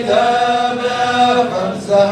القضاء والكتابة فامسح